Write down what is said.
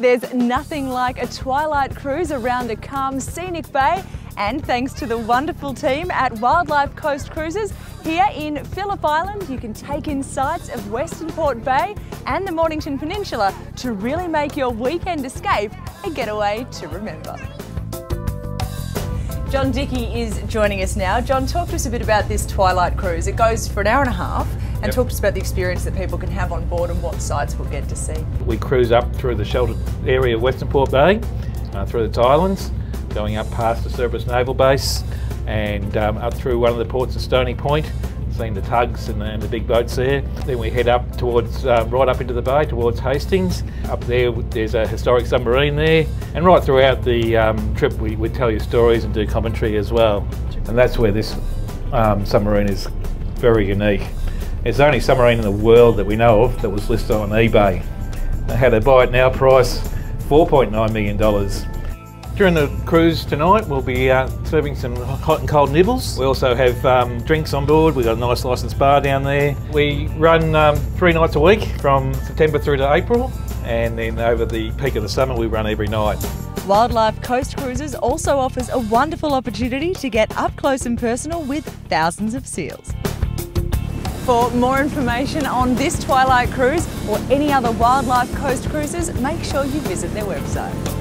There's nothing like a twilight cruise around a calm, scenic bay and thanks to the wonderful team at Wildlife Coast Cruises here in Phillip Island, you can take in sights of Western Port Bay and the Mornington Peninsula to really make your weekend escape a getaway to remember. John Dickey is joining us now. John, talk to us a bit about this Twilight Cruise. It goes for an hour and a half and yep. talk to us about the experience that people can have on board and what sights we'll get to see. We cruise up through the sheltered area of Western Port Bay, uh, through the Islands, going up past the Cerberus Naval Base and um, up through one of the ports of Stony Point, seeing the tugs and the, and the big boats there. Then we head up towards, um, right up into the bay towards Hastings. Up there there's a historic submarine there and right throughout the um, trip we, we tell you stories and do commentary as well. And that's where this um, submarine is very unique. It's the only submarine in the world that we know of that was listed on eBay. How they buy it now price $4.9 million. During the cruise tonight, we'll be uh, serving some hot and cold nibbles. We also have um, drinks on board. We've got a nice licensed bar down there. We run um, three nights a week from September through to April, and then over the peak of the summer, we run every night. Wildlife Coast Cruises also offers a wonderful opportunity to get up close and personal with thousands of seals. For more information on this Twilight Cruise or any other Wildlife Coast Cruises, make sure you visit their website.